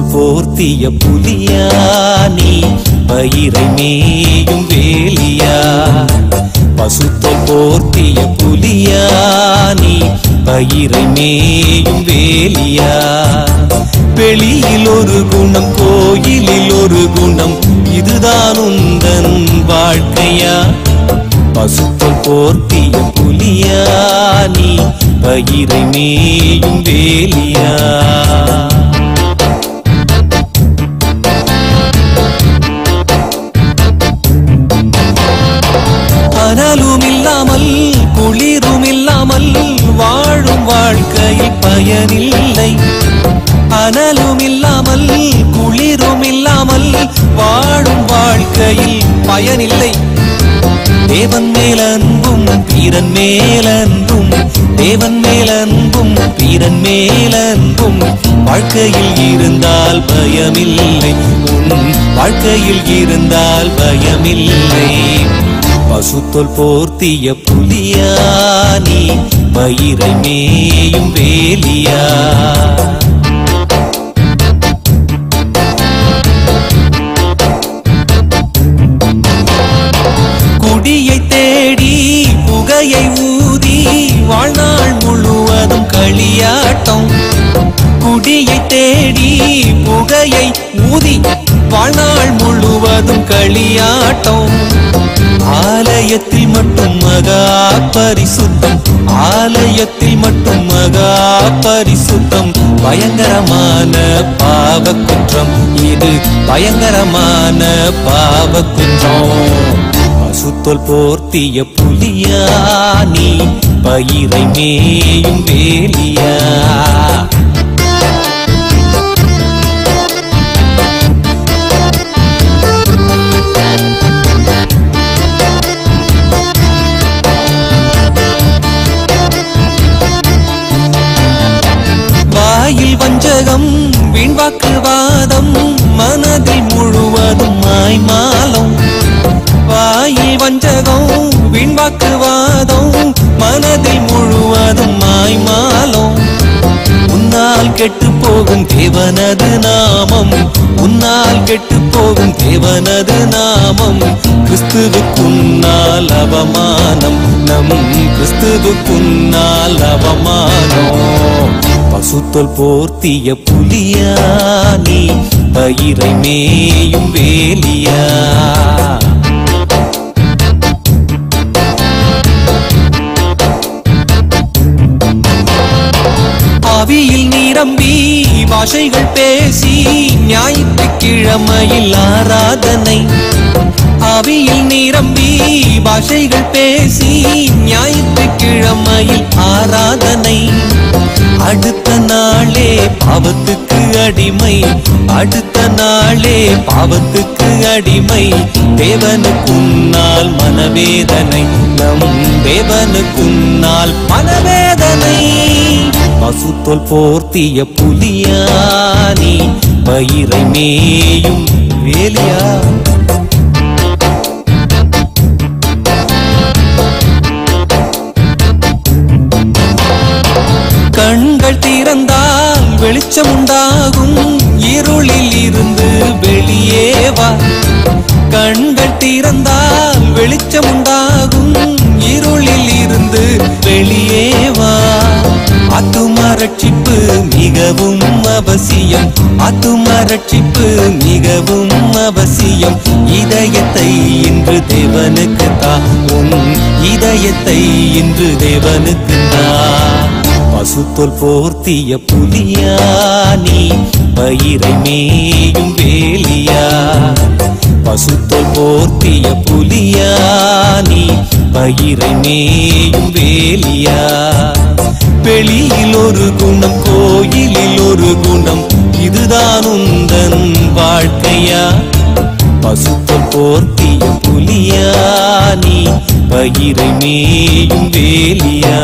போல் போர்த்திய புலியா நீ பயிரை மேயும் வேலியா? பசுத்தை போர்த்திய புலியா நீ பயிரை மேயும் வேலியா? வெளியில் ஒரு குணம் கோயிலில் ஒரு குணம் இதுதான் உந்தன் வாழ்க்கையா? பசுத்தொல் போர்த்திய புலியா நீ பயிரை மேயும் வேலியா? வாழ்க்கை பயனில்லை. அனலும் இல்லாமல் குளிரும் இல்லாமல் வாழும் வாழ்க்கையில் பயனில்லை. தேவன் மேலன்பும் பீரன் மேலன்பும் தேவன் மேலன்பும் பீரன் மேலன்பும். வாழ்க்கையில் இருந்தால் பயமில்லை. உன் வாழ்க்கையில் இருந்தால் பயமில்லை. பசுத்தொல் போர்த்திய புலியா பயிரை மேயும் வேலியா? குடியை தேடி புகையை ஊதி வாழ்நாள் முழுவதும் களியாட்டம். குடியை தேடி புகையை ஊதி வாழ்நாள் முழுவதும் களியாட்டம். ஆலயத்தில் மட்டும் மகா பரிசுத்தம். ஆலயத்தில் மட்டும் மகா பரிசுத்தம். பயங்கரமான பாவ குற்றம் இது பயங்கரமான பாவ குற்றம் பசுத்தொல் போர்த்திய புலியா நீ பயிரை மேயும் வேலியா. வாயில் வஞ்சகம் வீண்வாக்குவாதம் மனதில் முழுவதும் மாய்மாலம். வாயில் வஞ்சகம் வீண்வாக்குவாதம் மனதில் முழுவதும் மாய்மாலம். உன்னால் கெட்டு போகும் தேவனது நாமம் உன்னால் கெட்டு போகும் தேவனது நாமம். கிறிஸ்துவுக்குன்னால் அவமானம் நம் கிறிஸ்துவுக்குன்னால் அவமானம். பசுத்தொல் போர்த்திய புலியா நீ பயிரை மேயும் வேலியா? அவியில் நிரம்பி பாஷைகள் பேசி ஞாயிற்றுக்கிழமையில் ஆராதனை. அவியில் நிரம்பி பாஷைகள் பேசி ஞாயிற்றுக்கிழமையில் ஆராதனை. அடுத்த நாளே பாவத்துக்கு அடிமை. அடுத்த நாளே பாவத்துக்கு அடிமை. தேவனுக்குன்னால் மனவேதனை. நம் தேவனுக்குன்னால் மனவேதனை. பசுத்தொல் போர்த்திய புலியானி பயிரை மேயும் வேலியா திறந்தால் வெளிச்சம் உண்டாகும். இருளில் இருந்து வெளியே வா. கண்கள் திறந்தால் வெளிச்சம் உண்டாகும். இருளில் இருந்து வெளியே வா. ஆத்தும ரட்சிப்பு மிகவும் அவசியம். ஆத்தும ரட்சிப்பு மிகவும் அவசியம். இதயத்தை இன்று தேவனுக்கு தா. உன் இதயத்தை இன்று தேவனுக்கு தான் பசுத்தொல் போர்த்திய புலியா நீ பயிரை மேயும் வேலியா? பசுத்தொல் போர்த்திய புலியா நீ பயிரை மேயும் வேலியா? வெளியில் ஒரு குணம் கோயிலில் ஒரு குணம் இதுதான் உந்தன் வாழ்க்கையா? பசுத்தொல் போர்த்திய புலியா நீ பயிரை மேயும் வேலியா?